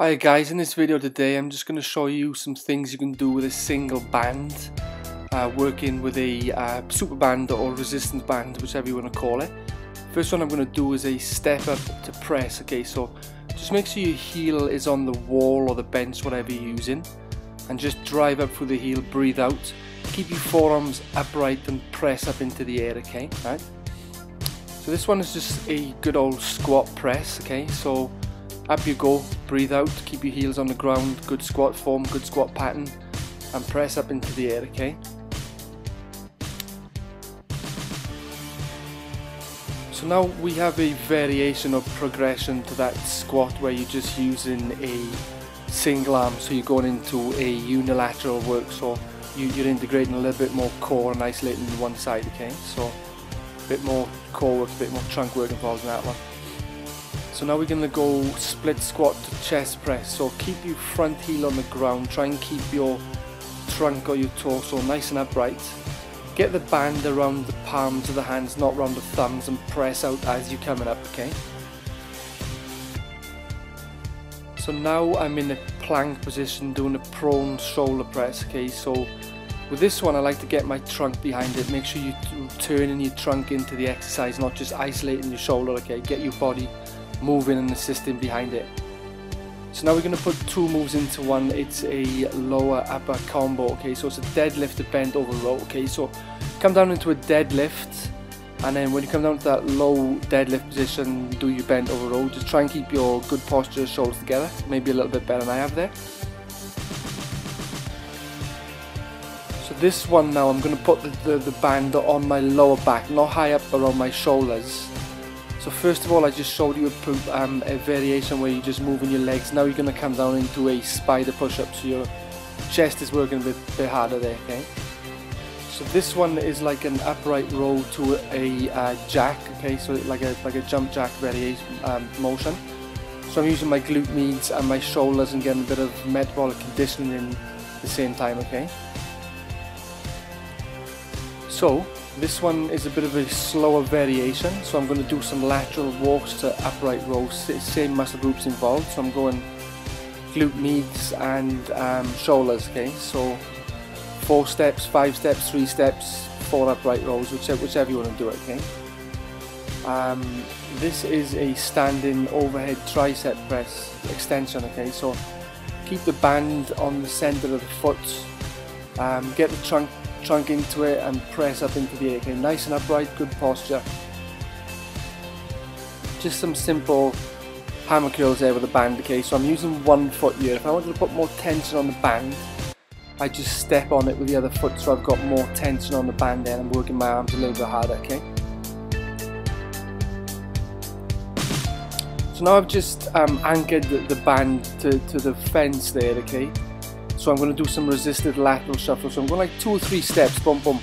Hi guys, in this video today I'm just going to show you some things you can do with a single band uh, working with a uh, super band or resistance band, whichever you want to call it. First one I'm going to do is a step up to press, okay, so just make sure your heel is on the wall or the bench, whatever you're using, and just drive up through the heel, breathe out, keep your forearms upright and press up into the air, okay, right? So this one is just a good old squat press, okay, so up you go, breathe out, keep your heels on the ground, good squat form, good squat pattern, and press up into the air, okay? So now we have a variation of progression to that squat where you're just using a single arm, so you're going into a unilateral work, so you, are integrating a little bit more core and isolating one side, okay? So a bit more core work, a bit more trunk work involved in that one. So now we're going to go split squat to chest press. So keep your front heel on the ground. Try and keep your trunk or your torso nice and upright. Get the band around the palms of the hands, not around the thumbs, and press out as you're coming up, okay? So now I'm in a plank position doing a prone shoulder press, okay? So with this one I like to get my trunk behind it. Make sure you're turning your trunk into the exercise, not just isolating your shoulder, okay? Get your body moving and assisting behind it. So now we're going to put two moves into one. It's a lower upper combo. Okay, so it's a deadlift to bent over row. Okay, so come down into a deadlift, and then when you come down to that low deadlift position, do your bent over row. Just try and keep your good posture, shoulders together. Maybe a little bit better than I have there. So this one now, I'm going to put the, the, the band on my lower back, not high up around my shoulders so first of all I just showed you a, um, a variation where you're just moving your legs. Now you're going to come down into a spider push-up so your chest is working a bit, bit harder there, okay? So this one is like an upright row to a uh, jack, okay? So like a like a jump jack variation um, motion. So I'm using my glute medius and my shoulders and getting a bit of metabolic conditioning in the same time, okay? So this one is a bit of a slower variation, so I'm going to do some lateral walks to upright rows, same muscle groups involved, so I'm going glute medius and um, shoulders, okay, so four steps, five steps, three steps, four upright rows, whichever, whichever you want to do it, okay. Um, this is a standing overhead tricep press extension, okay, so keep the band on the center of the foot, um, get the trunk trunk into it and press up into the air. Okay, nice and upright, good posture. Just some simple hammer curls there with a band, okay, so I'm using one foot here. If I wanted to put more tension on the band, I just step on it with the other foot so I've got more tension on the band there and I'm working my arms a little bit harder, okay. So now I've just um, anchored the, the band to, to the fence there, okay. So I'm going to do some resisted lateral shuffle. So I'm going like two or three steps, boom, boom.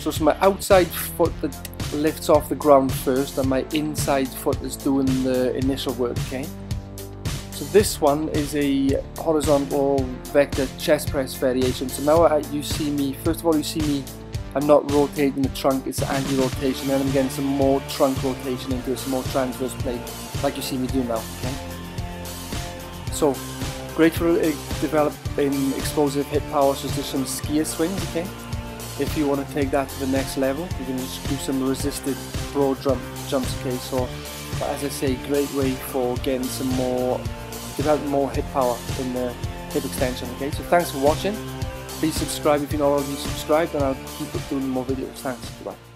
So it's my outside foot that lifts off the ground first and my inside foot is doing the initial work, okay? So this one is a horizontal vector chest press variation. So now you see me, first of all you see me, I'm not rotating the trunk, it's anti-rotation, then I'm getting some more trunk rotation into it, some more transverse plane, like you see me do now, okay? So Great for developing explosive hip power, so just some skier swings, okay? If you want to take that to the next level, you can just do some resisted broad jump, jumps, okay? So, as I say, great way for getting some more, developing more hip power in the hip extension, okay? So thanks for watching. Please subscribe if you're not already subscribed and I'll keep doing more videos. Thanks. Goodbye.